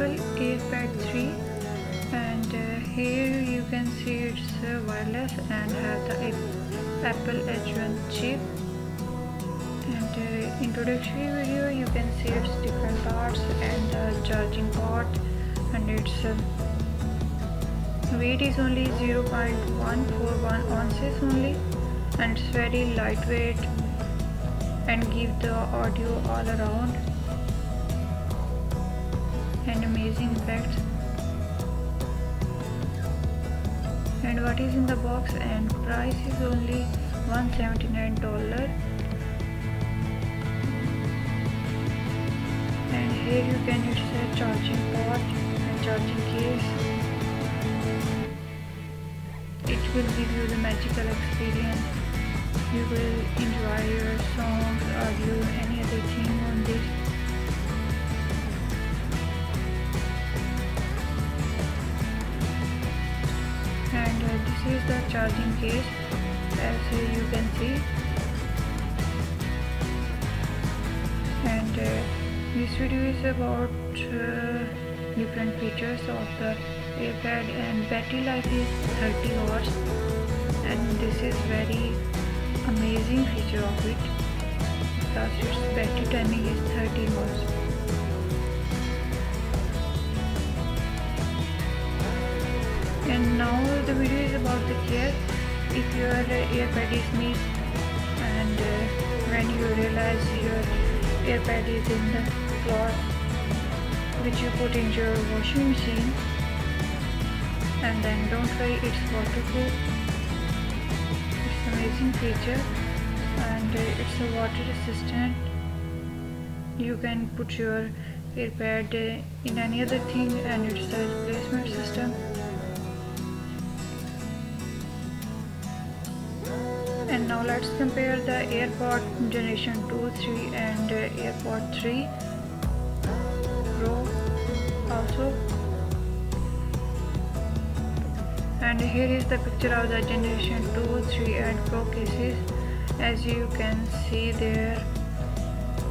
Apple AirPad 3 and uh, here you can see it's uh, wireless and have the Apple H1 chip. And uh, introductory video you can see its different parts and the charging port. And its uh, weight is only 0.141 ounces only. And it's very lightweight and give the audio all around and amazing effects and what is in the box? And price is only 179 dollar. And here you can use a charging port and charging case it will give you the magical experience. You will enjoy your songs or audio any other thing on this charging case as you can see. And uh, this video is about uh, different features of the iPad and battery life is 30 hours and this is very amazing feature of it. Because its battery timing is 30 hours and now the video is about the care if your AirPad is missed and uh, when you realize your AirPad is in the cloth which you put in your washing machine and then don't worry it's waterproof. It's amazing feature and uh, it's a water resistant. You can put your AirPad uh, in any other thing and it's a replacement system and now let's compare the AirPod generation 2 3 and uh, AirPod 3 Pro also. And here is the picture of the generation 2 3 and pro cases. As you can see their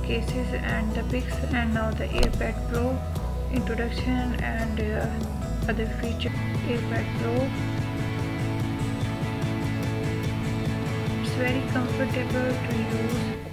cases and the pics. And now the airpad pro introduction and uh, other feature airpad pro very comfortable to use